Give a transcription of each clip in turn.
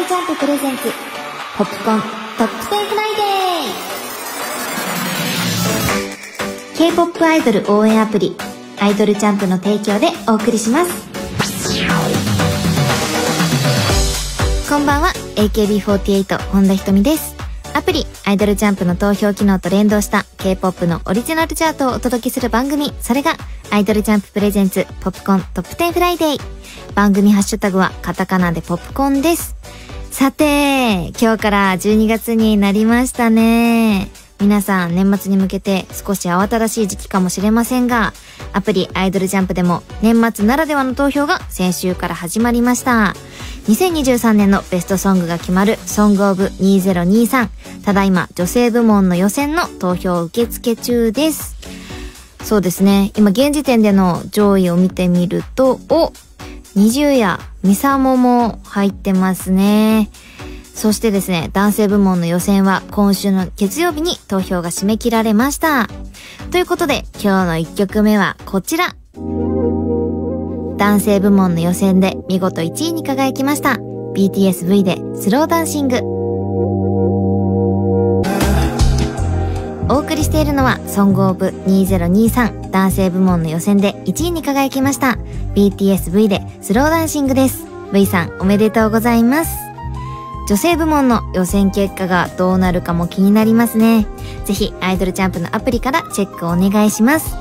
ルチャンプ presents。POP K TOP10 Friday。K-POP アイドル応援アプリアイドルチャンプの提供でお送りします。こんばんは AKB48 本田仁美です。アプリアイドルチャンプの投票機能と連動した K-POP のオリジナルチャートをお届けする番組。それがアイドルチャンプ presents POP K TOP10 Friday。番組ハッシュタグはカタカナでポップコーンです。さて今日から12月になりましたね皆さん年末に向けて少し慌ただしい時期かもしれませんが、アプリアイドルジャンプでも年末ならではの投票が先週から始まりました。2023年のベストソングが決まるソングオブ2023。ただいま女性部門の予選の投票受付中です。そうですね。今現時点での上位を見てみると、お二重やミサモも入ってますね。そしてですね、男性部門の予選は今週の月曜日に投票が締め切られました。ということで、今日の1曲目はこちら。男性部門の予選で見事1位に輝きました。BTSV でスローダンシング。お送りしているのは、ソングオブ2023男性部門の予選で1位に輝きました。BTSV でスローダンシングです。V さんおめでとうございます。女性部門の予選結果がどうなるかも気になりますね。ぜひ、アイドルジャンプのアプリからチェックお願いします。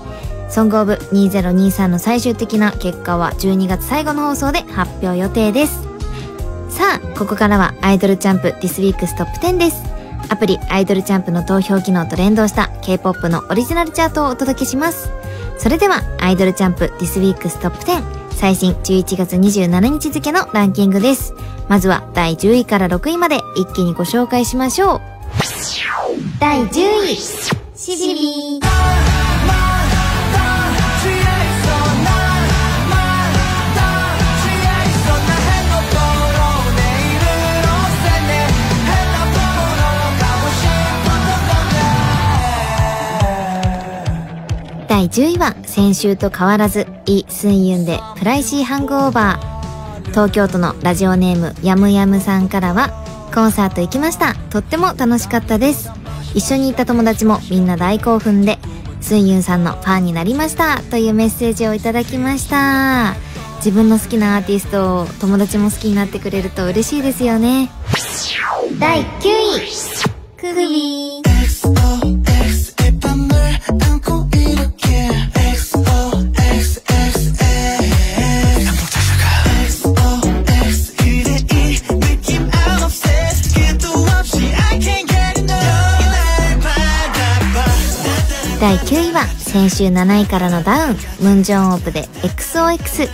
ソングオブ2023の最終的な結果は12月最後の放送で発表予定です。さあ、ここからはアイドルジャンプ This Week's Top 10です。アプリアイドルチャンプの投票機能と連動した K-POP のオリジナルチャートをお届けします。それでは、アイドルチャンプ This Week's Top 10最新11月27日付のランキングです。まずは第10位から6位まで一気にご紹介しましょう。第10位、しじり第10位は先週と変わらずイ・スンユンでプライシーハングオーバー。東京都のラジオネームやむやむさんからはコンサート行きました。とっても楽しかったです。一緒に行った友達もみんな大興奮でスンユンさんのファンになりました。というメッセージをいただきました。自分の好きなアーティストを友達も好きになってくれると嬉しいですよね。第9位クビ第9位は先週7位からのダウン。ムンジョンオープで XOX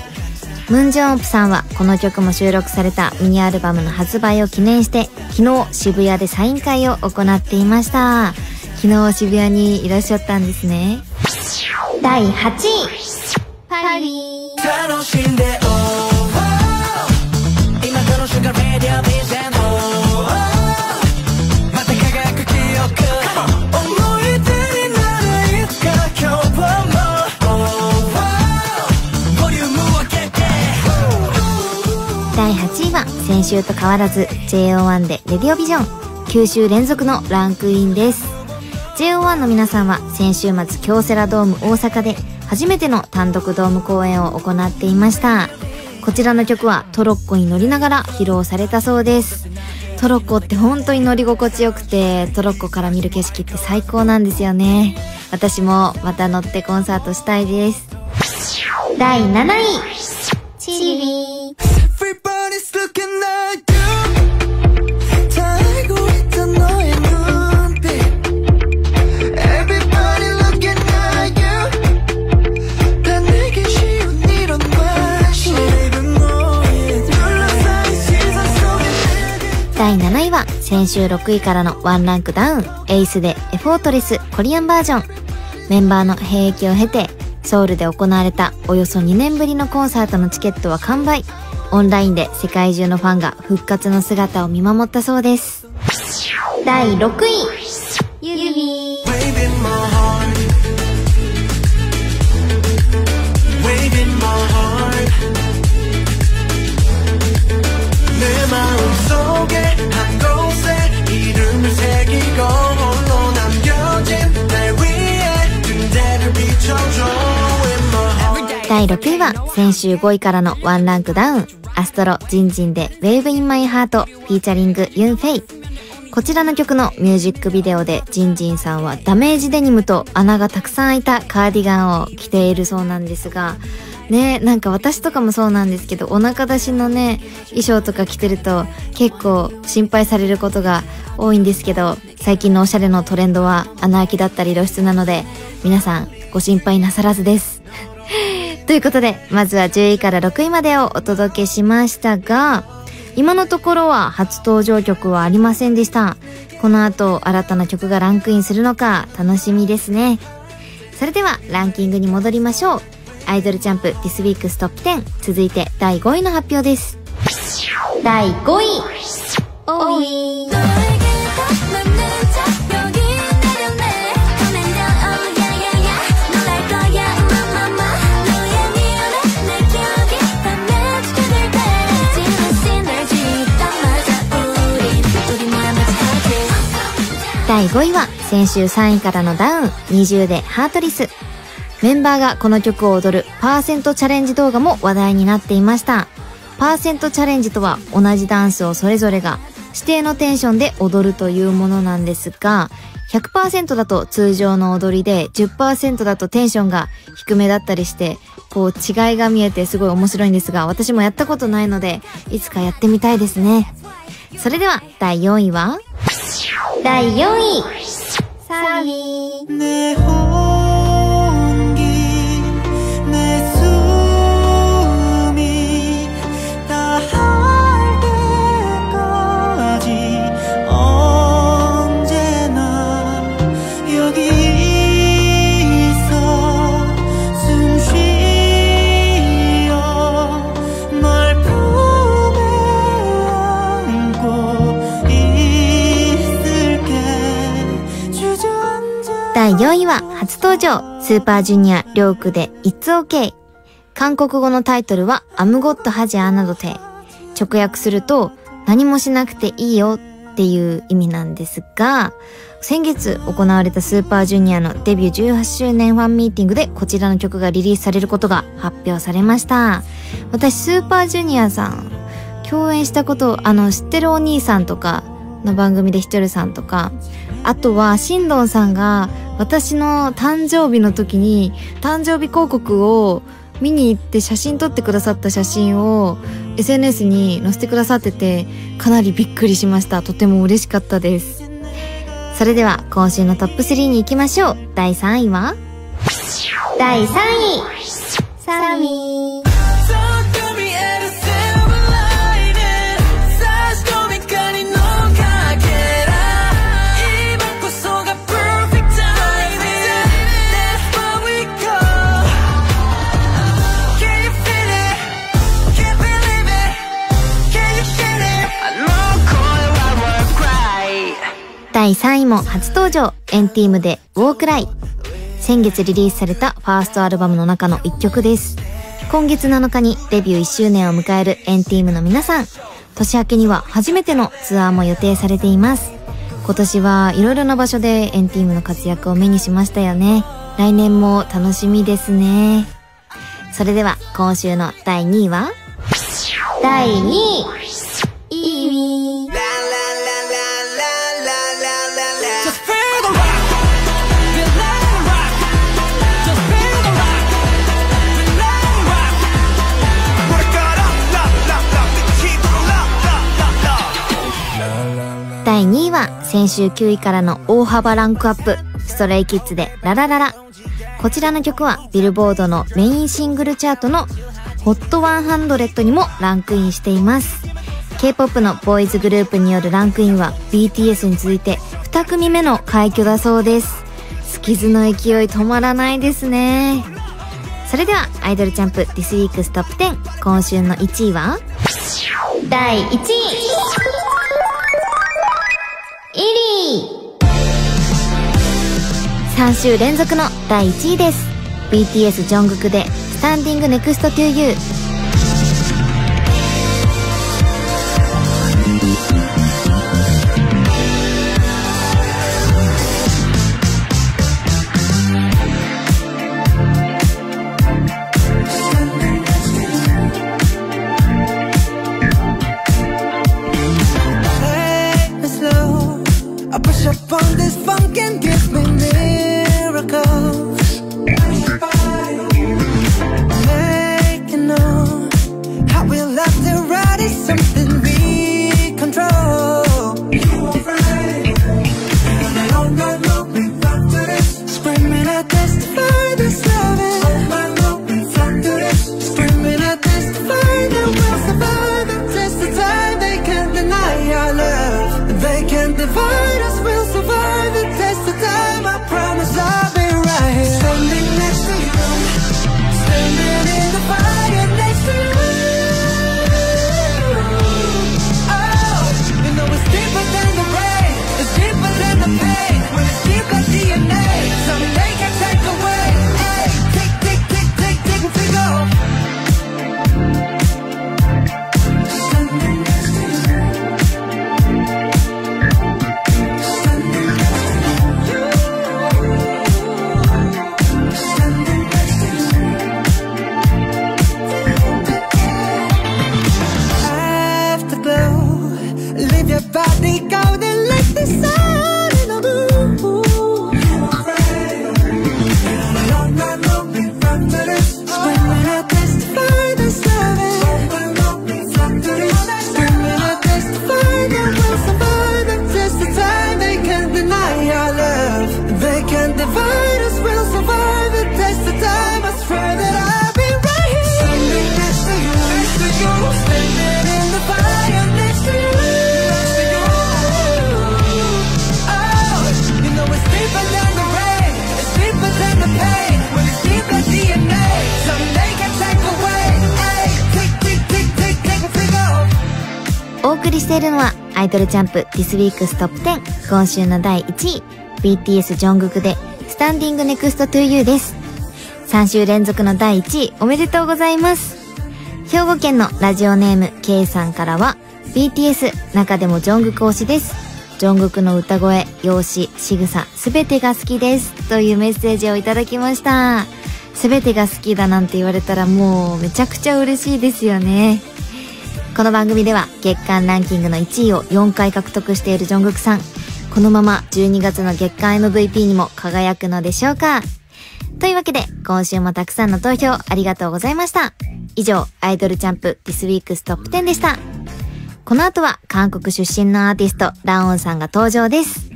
ムンジョンオープさんはこの曲も収録されたミニアルバムの発売を記念して昨日渋谷でサイン会を行っていました。昨日渋谷にいらっしゃったんですね。第8位。パリ楽しんで週と変わらず JO1 でレディオビジョン。9週連続のランクインです。JO1 の皆さんは先週末京セラドーム大阪で初めての単独ドーム公演を行っていました。こちらの曲はトロッコに乗りながら披露されたそうです。トロッコって本当に乗り心地よくてトロッコから見る景色って最高なんですよね。私もまた乗ってコンサートしたいです。第7位。チリ。第7位は先週6位からのワンランクダウン。 A.C.E で Effortless Korean Version。メンバーの兵役を経てソウルで行われたおよそ2年ぶりのコンサートのチケットは完売。オンラインで世界中のファンが復活の姿を見守ったそうです。第6位。第6位は先週5位からのワンランクダウン、アストロジンジンで Wave in My Heart featuring ユンフェイ。こちらの曲のミュージックビデオでジンジンさんはダメージデニムと穴がたくさん開いたカーディガンを着ているそうなんですが、ね、なんか私とかもそうなんですけど、お腹出しのね、衣装とか着てると結構心配されることが多いんですけど、最近のおしゃれのトレンドは穴開きだったり露出なので、皆さんご心配なさらずです。ということで、まずは10位から6位までをお届けしましたが、今のところは初登場曲はありませんでした。この後新たな曲がランクインするのか楽しみですね。それではランキングに戻りましょう。アイドルジャンプ This Week's Top 10続いて第5位の発表です。第5位。おい。第5位は先週3位からのダウン。20でハートリスメンバーがこの曲を踊るパーセントチャレンジ動画も話題になっていました。パーセントチャレンジとは同じダンスをそれぞれが指定のテンションで踊るというものなんですが、100%だと通常の踊りで10%だとテンションが低めだったりして、こう違いが見えてすごい面白いんですが、私もやったことないので、いつかやってみたいですね。それでは第4位は？第4位 !3 位4位は初登場、スーパージュニア、りょうくで It's OK。韓国語のタイトルはアムゴットハジアなどで、直訳すると何もしなくていいよっていう意味なんですが、先月行われたスーパージュニアのデビュー18周年ファンミーティングでこちらの曲がリリースされることが発表されました。私スーパージュニアさん、共演したこと、あの、知ってるお兄さんとかの番組でひとるさんとか、あとは、しんどんさんが私の誕生日の時に誕生日広告を見に行って写真撮ってくださった写真を SNS に載せてくださっててかなりびっくりしました。とても嬉しかったです。それでは今週のトップ3に行きましょう。第3位は？第3位。3位第3位も初登場、エンティームでウォークライ。先月リリースされたファーストアルバムの中の一曲です。今月7日にデビュー1周年を迎えるエンティームの皆さん。年明けには初めてのツアーも予定されています。今年はいろいろな場所でエンティームの活躍を目にしましたよね。来年も楽しみですね。それでは今週の第2位は？第2位先週9位からの大幅ランクアップ、ストレイキッズでララララ。こちらの曲はビルボードのメインシングルチャートの HOT100 にもランクインしています。K-POP のボーイズグループによるランクインは BTS に続いて2組目の快挙だそうです。スキズの勢い止まらないですね。それではアイドルジャンプ This Week's Top 10今週の1位は？第1位3週連続の第1位です。BTS ジョングクでスタンディングネクスト I push up on this funk and get ユーしているのは、アイドルチャンプ This Week's Top 10今週の第1位、BTS ジョングクで、 Standing Next to You です。3週連続の第1位、おめでとうございます。兵庫県のラジオネーム K さんからは、BTS 中でもジョングク推しです。ジョングクの歌声、容姿、仕草、すべてが好きです。というメッセージをいただきました。すべてが好きだなんて言われたらもうめちゃくちゃ嬉しいですよね。この番組では月間ランキングの1位を4回獲得しているジョングクさん。このまま12月の月間 MVP にも輝くのでしょうかというわけで、今週もたくさんの投票ありがとうございました。以上、アイドルチャンプ This Week's Top 10でした。この後は韓国出身のアーティスト、ラオンさんが登場です。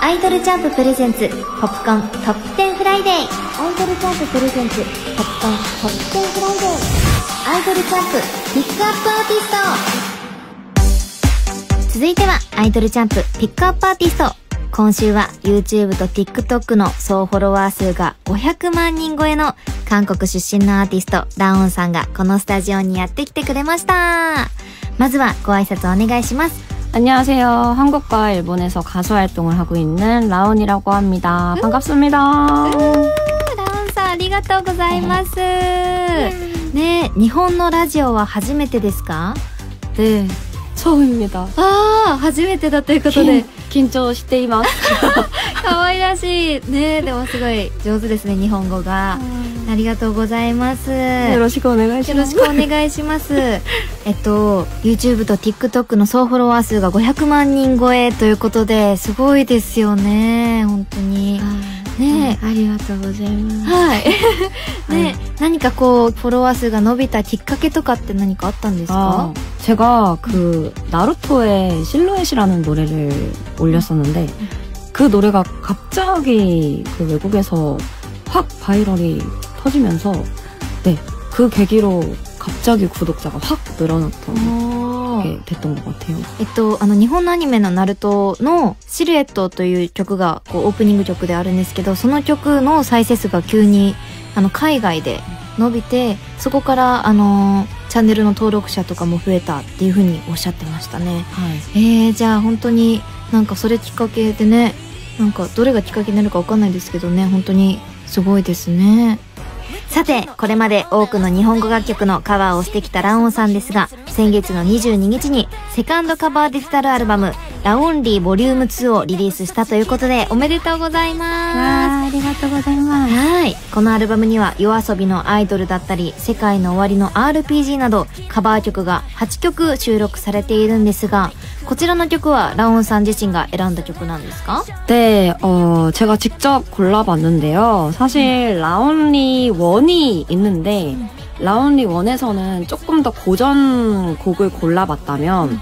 アイドルチャンプ presents、POP K TOP10 Friday。アイドルチャンプ presents、POP K TOP10 Friday。アイドルチャンプピックアップアーティスト続いてはアイドルチャンプピックアップアーティスト今週は YouTube と TikTok の総フォロワー数が500万人超えの韓国出身のアーティストラオンさんがこのスタジオにやってきてくれましたまずはご挨拶お願いします안녕하세요한국과일본에서가수활동을하고있는라온이라고합니다 반갑습니다ラオンさんありがとうございます ね日本のラジオは初めてですかね처음입니다ああ初めてだということで緊張しています可愛らしいねでもすごい上手ですね日本語がありがとうございますよろしくお願いしますよろしくお願いしますえっと YouTube と TikTok の総フォロワー数が500万人超えということですごいですよね本当に ね、ありがとうございます。はい。ね、何かこうフォロワー数が伸びたきっかけとかって何かあったんですか？제가그나루토의실루엣이라는노래를올렸었는데그노래가갑자기그외국에서확바이럴이터지면서네그계기로갑자기구독자가확늘어났던 けが手をえっとあの日本のアニメの「ナルトの「シルエット」という曲がこうオープニング曲であるんですけどその曲の再生数が急にあの海外で伸びてそこからあのチャンネルの登録者とかも増えたっていうふうにおっしゃってましたね、はい、えー、じゃあ本当になんかそれきっかけでねなんかどれがきっかけになるか分かんないですけどね本当にすごいですね。さて、これまで多くの日本語楽曲のカバーをしてきたランオさんですが、先月の22日にセカンドカバーデジタルアルバムラオンリーボリューム2をリリースしたということで、おめでとうございます。ありがとうございます。はい。このアルバムには、夜遊びのアイドルだったり、世界の終わりの RPG など、カバー曲が8曲収録されているんですが、こちらの曲はラオンさん自身が選んだ曲なんですか 네, 어, 제가 직접 골라봤는데요. 사실 라온리 1이 있는데 라온리 1에서는 조금 더 고전 곡을 골라봤다면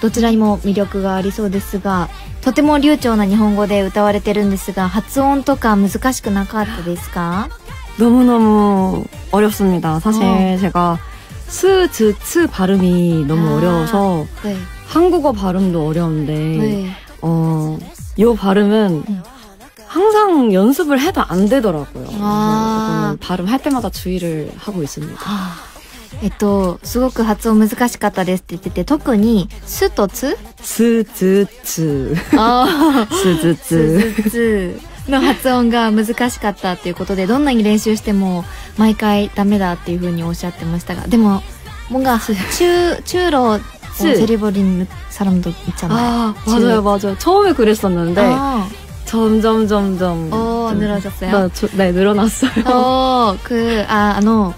どちらにも魅力がありそうですがとても流暢な日本語で歌われてるんですが発音とか難しくなかったですか 너무너무 어렵습니다. 사실 어. 제가 스, 즈, 츠 발음이 너무 아. 어려워서 はい 한국어 발음도 어려운데 はい 어, 요 발음은 음. 항상 연습을 해도 안 되더라고요. 그래서 아. 조금 발음할 때마다 주의를 하고 있습니다. えっと、すごく発音難しかったですって言ってて、特に、すとつ 스, 즈, 츠. あ 스, 즈, つ 츠. つの発音が難しかったっていうことで、どんなに練習しても、毎回ダメだっていうふうにおっしゃってましたが、でも、뭔가中, 중로 츠. 세리버린 사람도 있잖아요. 아, 맞아요, 맞아요. 처음에 그랬었는데 아, 점점, 점점. 어, 좀- 늘어졌어요? 네, 저- 네, 늘어났어요. そう、く、あ、あの、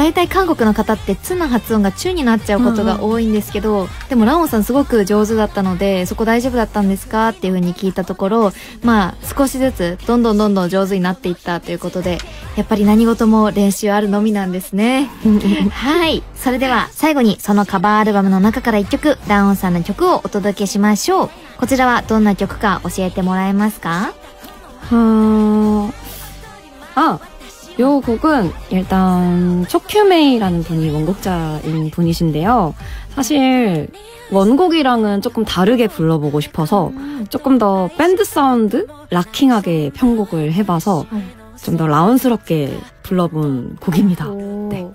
大体韓国の方って「つ」の発音が「チュ」になっちゃうことが多いんですけど、でもラオンさんすごく上手だったのでそこ大丈夫だったんですかっていうふうに聞いたところまあ少しずつどんどんどんどん上手になっていったということでやっぱり何事も練習あるのみなんですね。はい。それでは最後にそのカバーアルバムの中から1曲ラオンさんの曲をお届けしましょう。こちらはどんな曲か教えてもらえますか？ 어, 아, 요 곡은 일단 초큐메이라는 분이 원곡자인 분이신데요. 사실 원곡이랑은 조금 다르게 불러보고 싶어서 조금 더 밴드 사운드 락킹하게 편곡을 해봐서 좀 더 라운스럽게 불러본 곡입니다. ね。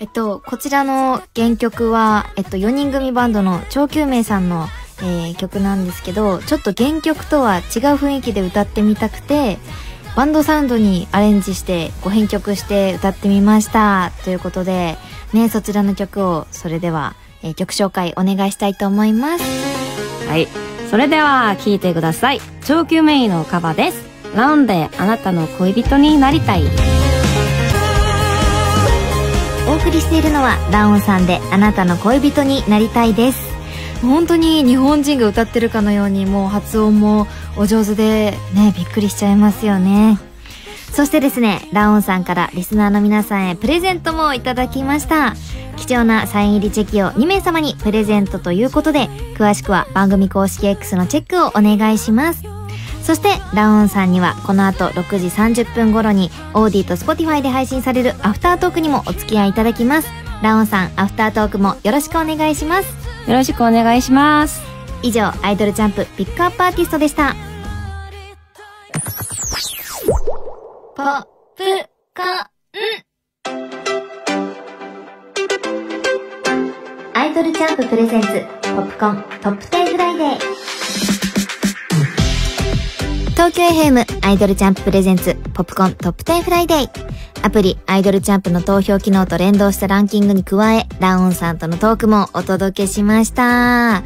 えっと、こちらの原曲は、えっと、4人組バンドの超救命さんの、えー曲なんですけど、ちょっと原曲とは違う雰囲気で歌ってみたくて、 バンドサウンドにアレンジして、ご編曲して歌ってみました。ということで、ね、そちらの曲を、それでは、えー曲紹介お願いしたいと思います。はい。それでは聴いてください。上級メインのカバーです。ラウンであなたの恋人になりたい？お送りしているのはラオンさんであなたの恋人になりたいです本当に日本人が歌ってるかのようにもう発音もお上手でねびっくりしちゃいますよねそしてですねラオンさんからリスナーの皆さんへプレゼントもいただきました貴重なサイン入りチェキを2名様にプレゼントということで詳しくは番組公式 X のチェックをお願いしますそして、ラオンさんにはこの後6時30分頃に、オーディと Spotify で配信されるアフタートークにもお付き合いいただきます。ラオンさん、アフタートークもよろしくお願いします。よろしくお願いします。以上、アイドルチャンプ Pick Up Artist でした。 POP K。アイドルチャンプ presents POP K TOP10 Friday。東京 FM アイドルチャンプ presents POP K TOP10 Friday。アプリアイドルチャンプの投票機能と連動したランキングに加えラオンさんとのトークもお届けしました。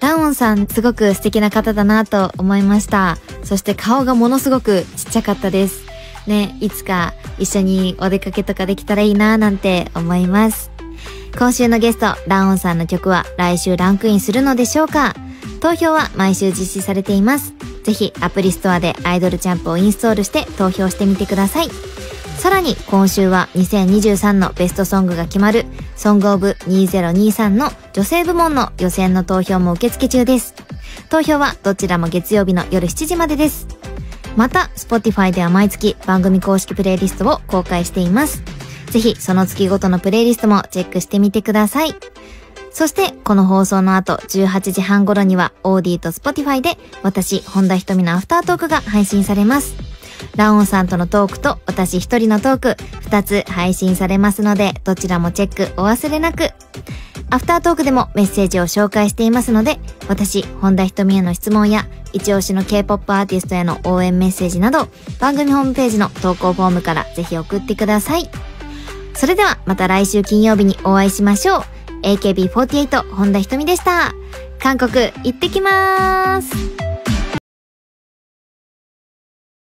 ラオンさんすごく素敵な方だなと思いました。そして顔がものすごくちっちゃかったです。ねいつか一緒にお出かけとかできたらいいななんて思います今週のゲストラオンさんの曲は来週ランクインするのでしょうか？投票は毎週実施されていますぜひアプリストアでアイドルジャンプをインストールして投票してみてくださいさらに今週は2023のベストソングが決まるソングオブ2023の女性部門の予選の投票も受付中です。投票はどちらも月曜日の夜7時までです。また、Spotify では毎月番組公式プレイリストを公開しています。ぜひその月ごとのプレイリストもチェックしてみてください。そして、この放送の後、18時半頃には、オーディと Spotify で、私、本田瞳のアフタートークが配信されます。ラオンさんとのトークと、私一人のトーク、二つ配信されますので、どちらもチェックお忘れなく。アフタートークでもメッセージを紹介していますので、私、本田瞳への質問や、一押しの K-POP アーティストへの応援メッセージなど、番組ホームページの投稿フォームからぜひ送ってください。それではまた来週金曜日にお会いしましょう。AKB48 本田瞳でした。韓国行ってきまーす。